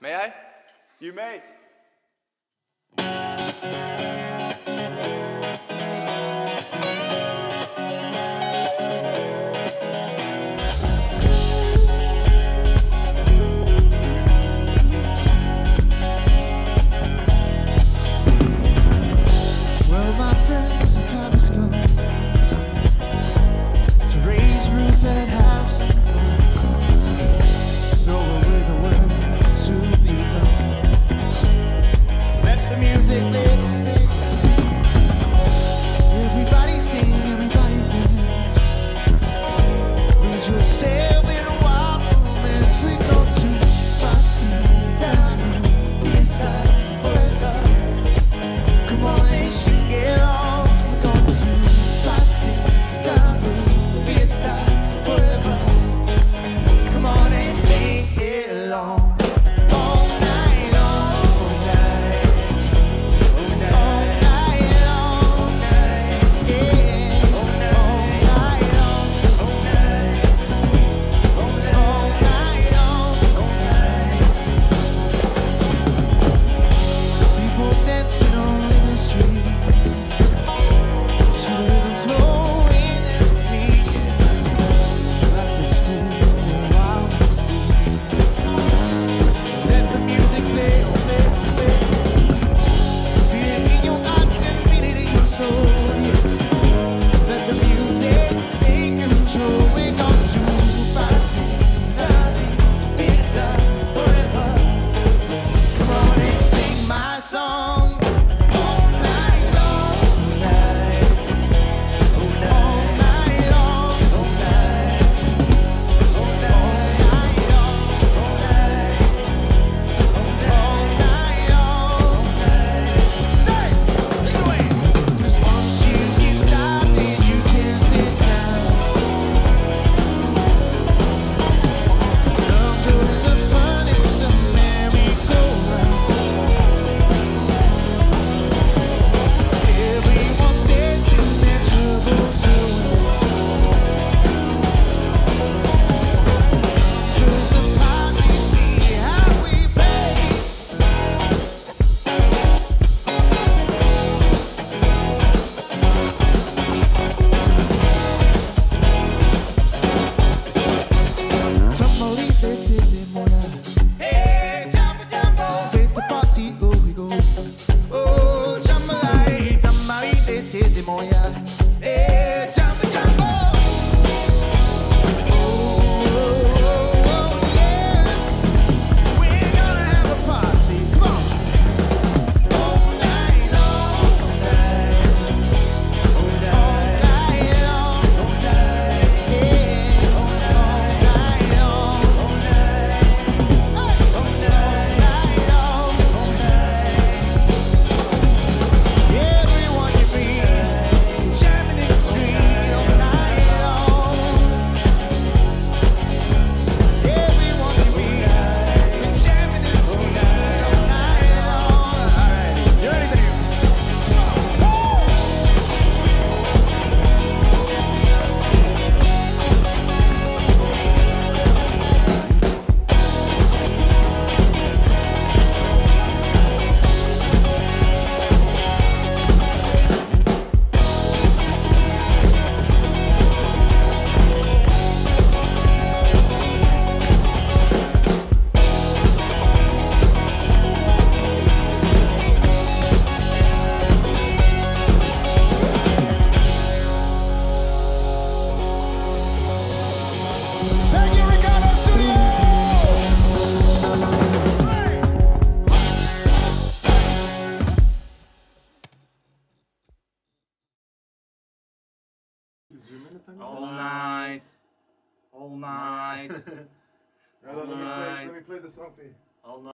May I? You may. say. Zoom in a? All night. All night. All night. All night. All night. All night. All night. Let me play the song for you. All night.